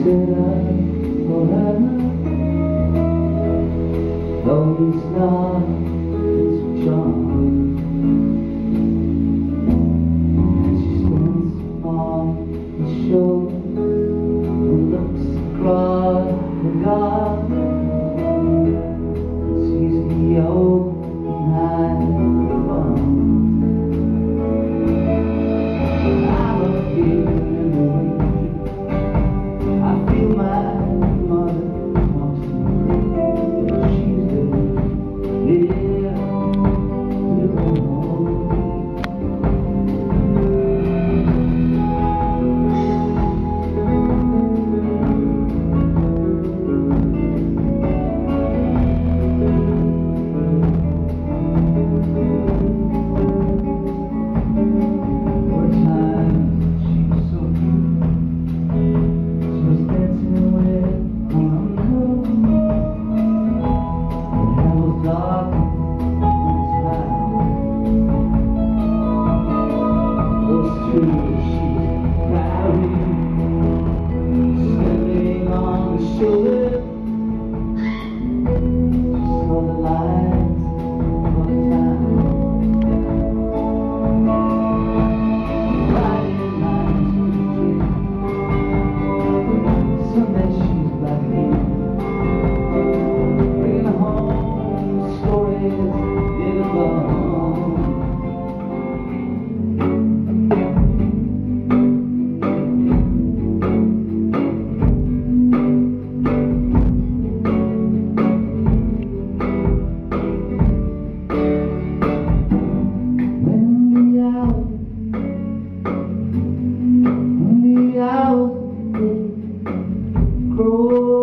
esperar por Though he's not Oh.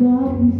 love me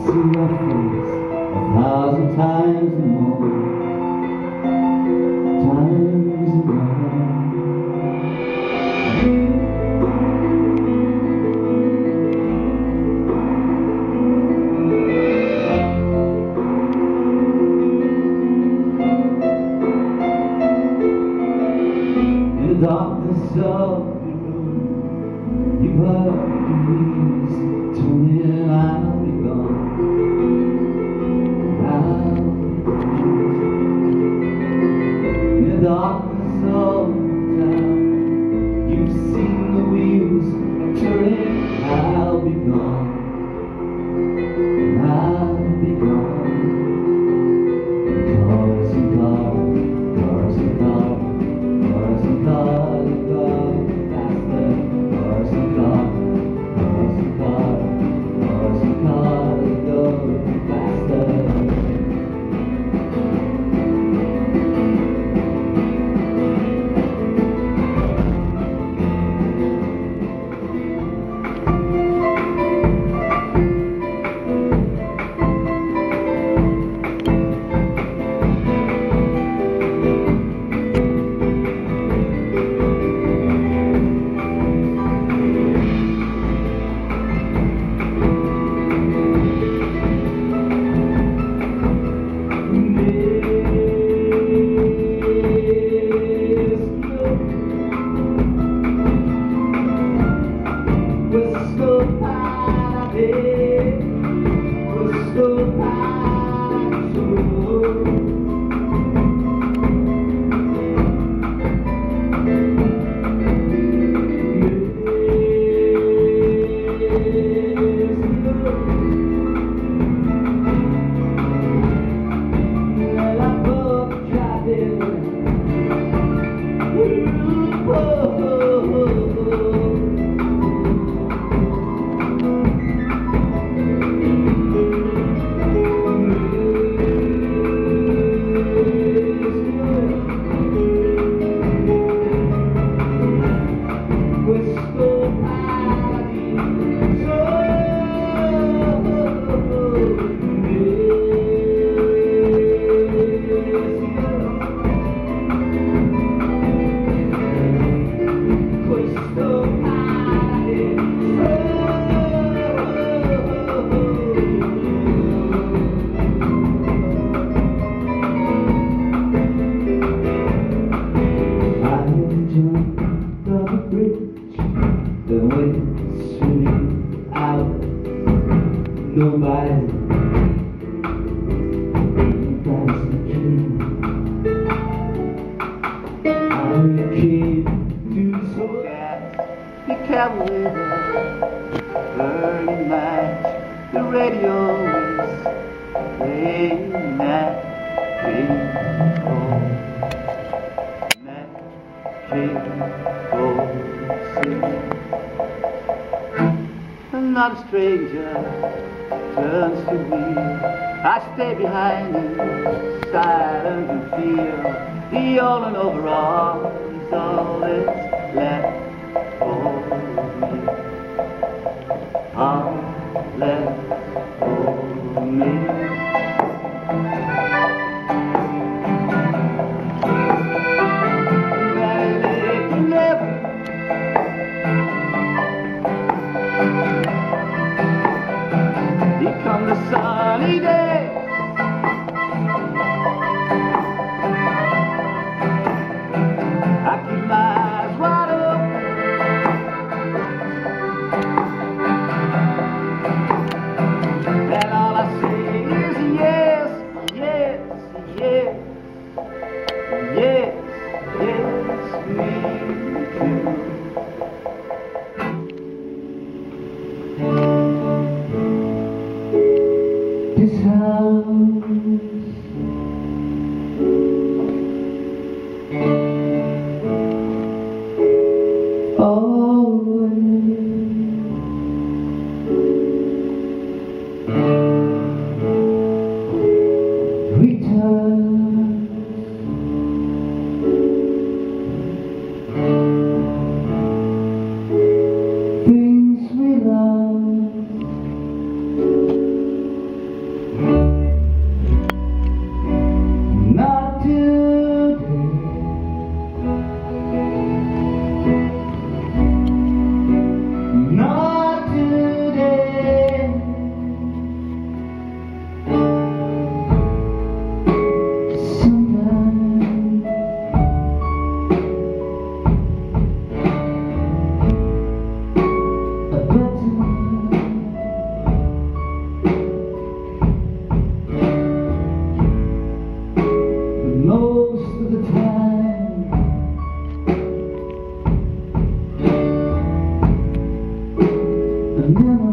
see your face a thousand times more. Times more. In the darkness of the room, you've were. Not a stranger turns to me. I stay behind him, silent and feel the all and overall is all that's left. the minimum